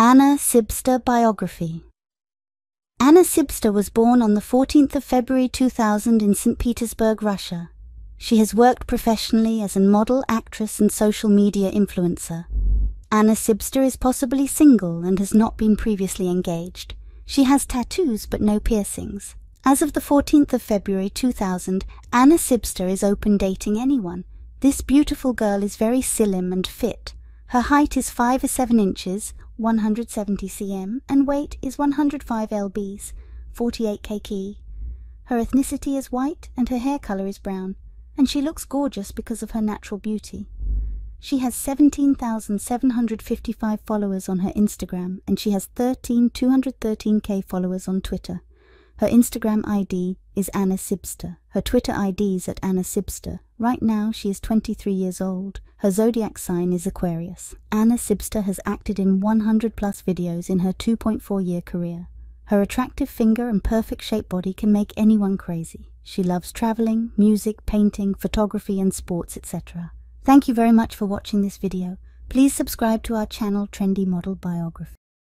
Anna Sibster Biography Anna Sibster was born on the 14th of February 2000 in St. Petersburg, Russia. She has worked professionally as a model, actress and social media influencer. Anna Sibster is possibly single and has not been previously engaged. She has tattoos but no piercings. As of the 14th of February 2000, Anna Sibster is open dating anyone. This beautiful girl is very slim and fit. Her height is 5 or 7 inches, 170 cm, and weight is 105 lbs, 48 kg. Her ethnicity is white and her hair color is brown, and she looks gorgeous because of her natural beauty. She has 17,755 followers on her Instagram and she has 13 213k followers on Twitter. Her Instagram ID is Anna Sibster. Her Twitter ID is at Anna Sibster. Right now she is 23 years old. Her zodiac sign is Aquarius. Anna Sibster has acted in 100 plus videos in her 2.4 year career. Her attractive finger and perfect shaped body can make anyone crazy. She loves traveling, music, painting, photography and sports, etc. Thank you very much for watching this video. Please subscribe to our channel Trendy Model Biography.